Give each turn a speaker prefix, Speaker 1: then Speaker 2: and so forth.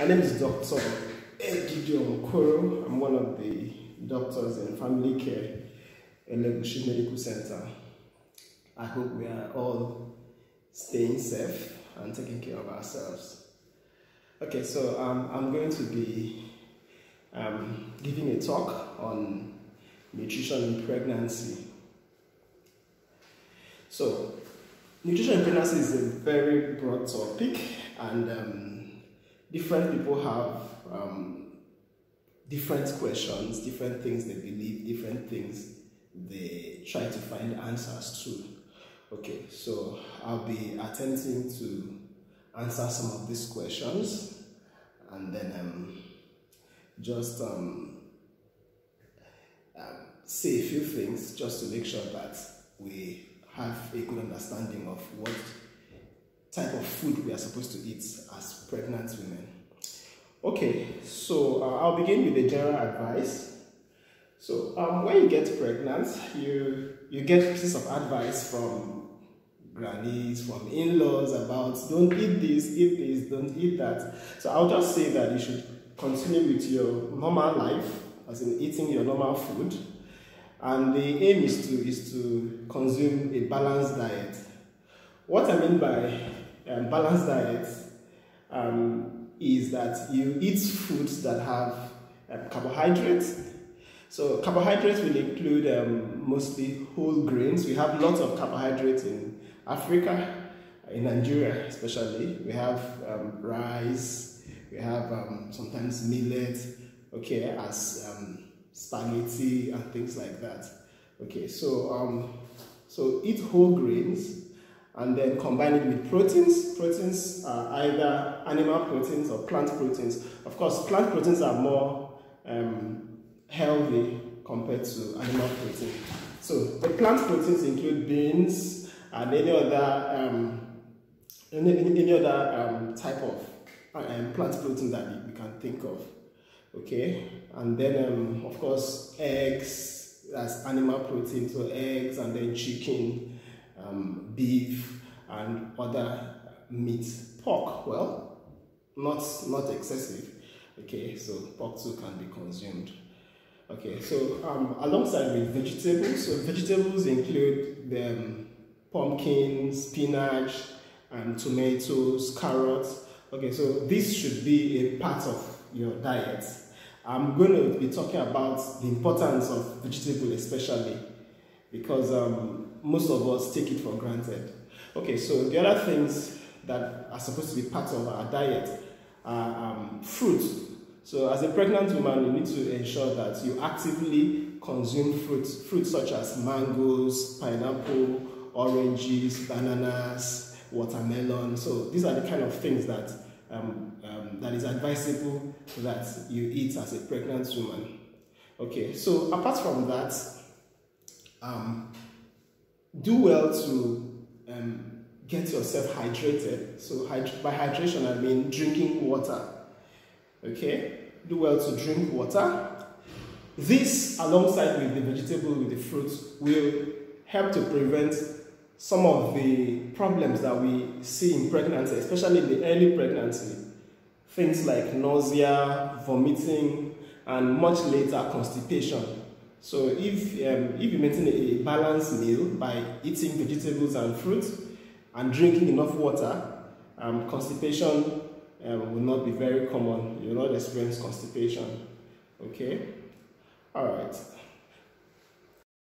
Speaker 1: My name is Dr. Gideon Okoro. I'm one of the doctors in family care Elegushi Medical Center. I hope we are all staying safe and taking care of ourselves. Okay, so um, I'm going to be um, giving a talk on nutrition in pregnancy. So, nutrition in pregnancy is a very broad topic and um, different people have um, different questions, different things they believe, different things they try to find answers to. Okay, so I'll be attempting to answer some of these questions and then um, just um, um, say a few things just to make sure that we have a good understanding of what type of food we are supposed to eat as pregnant women. Okay, so uh, I'll begin with the general advice. So um, when you get pregnant, you you get pieces of advice from grannies, from in-laws about don't eat this, eat this, don't eat that. So I'll just say that you should continue with your normal life, as in eating your normal food. And the aim is to is to consume a balanced diet. What I mean by um, balanced diet um, is that you eat foods that have um, carbohydrates. So carbohydrates will include um, mostly whole grains. We have lots of carbohydrates in Africa, in Nigeria especially. We have um, rice, we have um, sometimes millet, okay, as spaghetti and things like that. Okay, so um, so eat whole grains and then combine it with proteins. Proteins are either animal proteins or plant proteins. Of course, plant proteins are more um, healthy compared to animal protein. So the plant proteins include beans and any other um, any, any other um, type of um, plant protein that we can think of. Okay, and then um, of course eggs, that's animal protein, so eggs and then chicken, um, beef, and other meats. Pork, well, not, not excessive. Okay, so pork too can be consumed. Okay, so um, alongside with vegetables, so vegetables include the um, pumpkin, spinach, and tomatoes, carrots. Okay, so this should be a part of your diet. I'm going to be talking about the importance of vegetable especially because um, most of us take it for granted. Okay, so the other things that are supposed to be part of our diet are um, fruit. So as a pregnant woman, you need to ensure that you actively consume fruits, fruits such as mangoes, pineapple, oranges, bananas, watermelon. So these are the kind of things that um, um, that is advisable that you eat as a pregnant woman. Okay, so apart from that, um, do well to um, get yourself hydrated. So by hydration, I mean drinking water. Okay, do well to drink water. This, alongside with the vegetable, with the fruits, will help to prevent some of the problems that we see in pregnancy, especially in the early pregnancy. Things like nausea, vomiting, and much later constipation. So if, um, if you maintain a balanced meal by eating vegetables and fruits and drinking enough water, um, constipation um, will not be very common. You will not experience constipation. Okay?